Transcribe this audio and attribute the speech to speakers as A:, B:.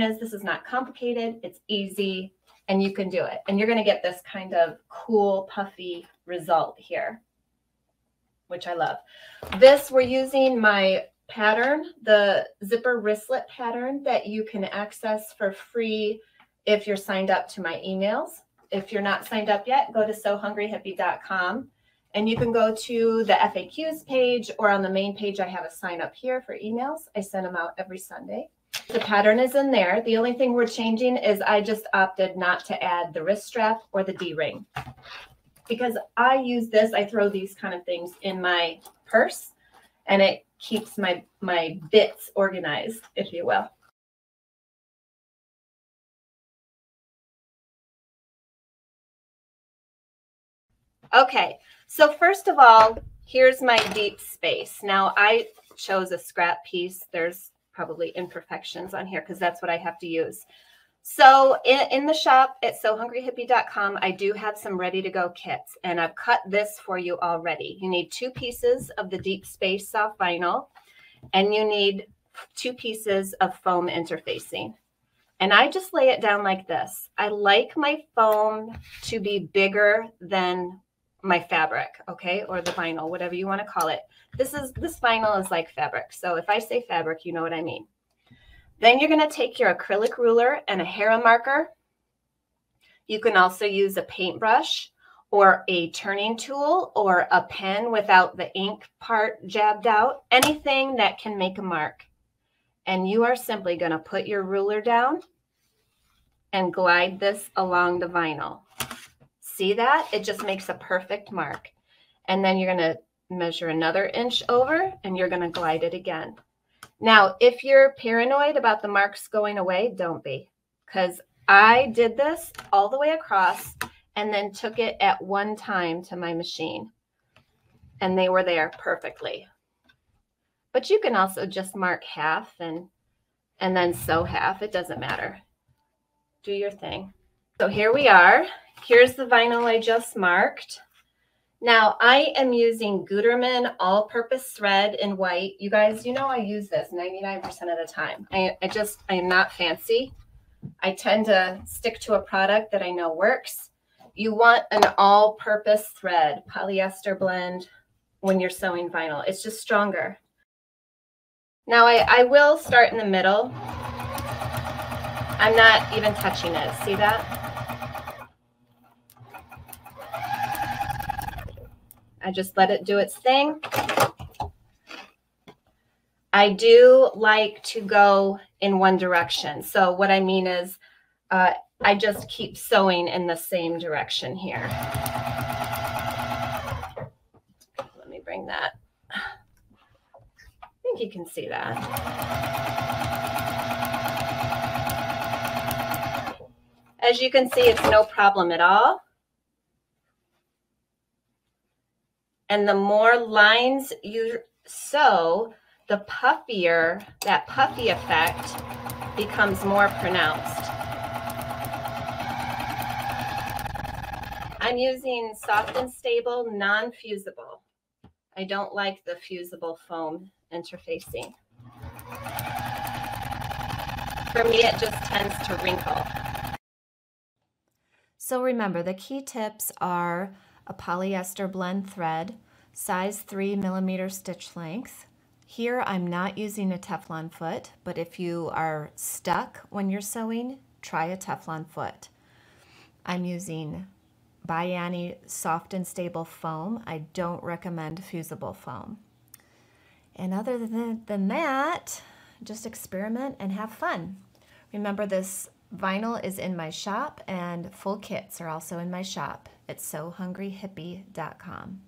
A: is this is not complicated, it's easy, and you can do it. And you're gonna get this kind of cool, puffy result here, which I love. This, we're using my pattern, the zipper wristlet pattern that you can access for free if you're signed up to my emails. If you're not signed up yet, go to sewhungryhippie.com and you can go to the FAQs page or on the main page, I have a sign up here for emails. I send them out every Sunday. The pattern is in there. The only thing we're changing is I just opted not to add the wrist strap or the D-ring because I use this, I throw these kind of things in my purse and it keeps my, my bits organized, if you will. Okay, so first of all, here's my deep space. Now I chose a scrap piece. There's probably imperfections on here because that's what I have to use. So in, in the shop at sewhungryhippie.com, I do have some ready to go kits and I've cut this for you already. You need two pieces of the deep space soft vinyl and you need two pieces of foam interfacing. And I just lay it down like this. I like my foam to be bigger than my fabric, okay, or the vinyl, whatever you want to call it. This is this vinyl is like fabric. So if I say fabric, you know what I mean. Then you're going to take your acrylic ruler and a Hera marker. You can also use a paintbrush or a turning tool or a pen without the ink part jabbed out, anything that can make a mark. And you are simply going to put your ruler down and glide this along the vinyl. See that? It just makes a perfect mark. And then you're going to measure another inch over and you're going to glide it again. Now, if you're paranoid about the marks going away, don't be because I did this all the way across and then took it at one time to my machine and they were there perfectly. But you can also just mark half and and then sew half. It doesn't matter. Do your thing. So here we are. Here's the vinyl I just marked. Now I am using Gutermann all-purpose thread in white. You guys, you know I use this 99% of the time. I, I just, I am not fancy. I tend to stick to a product that I know works. You want an all-purpose thread, polyester blend when you're sewing vinyl. It's just stronger. Now I, I will start in the middle. I'm not even touching it. See that? I just let it do its thing. I do like to go in one direction. So what I mean is uh, I just keep sewing in the same direction here. Let me bring that. I think you can see that. As you can see, it's no problem at all. And the more lines you sew, the puffier, that puffy effect becomes more pronounced. I'm using soft and stable, non-fusible. I don't like the fusible foam interfacing. For me, it just tends to wrinkle.
B: So remember, the key tips are a polyester blend thread, size 3 millimeter stitch length. Here I'm not using a Teflon foot, but if you are stuck when you're sewing, try a Teflon foot. I'm using ByAnnie soft and stable foam. I don't recommend fusible foam. And other than, than that, just experiment and have fun. Remember this vinyl is in my shop and full kits are also in my shop at sewhungryhippie.com.